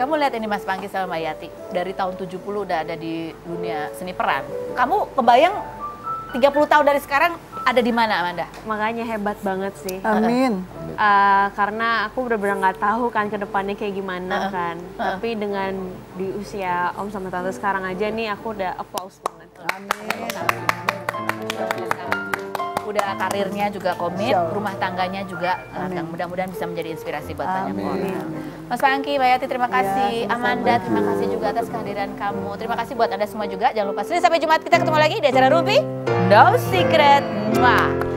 Kamu lihat ini Mas Pangki sama Mbak Yati, dari tahun 70 udah ada di dunia seni peran. Kamu kebayang 30 tahun dari sekarang ada di mana Amanda? Makanya hebat banget sih. Amin. Uh, karena aku benar-benar nggak tahu kan ke depannya kayak gimana Uh-uh. kan. Uh-uh. Tapi dengan di usia Om sama Tante sekarang aja nih aku udah applause banget. Amin. Udah karirnya juga komit, Insya Allah. rumah tangganya juga Amin. yang mudah-mudahan bisa menjadi inspirasi buat banyak orang. Mas Pangki, Mbak Yati terima kasih. sama-sama. Amanda terima kasih juga atas kehadiran kamu. Terima kasih buat Anda semua juga. Jangan lupa sampai Jumat kita ketemu lagi di acara Ruby No Secret. Mwah.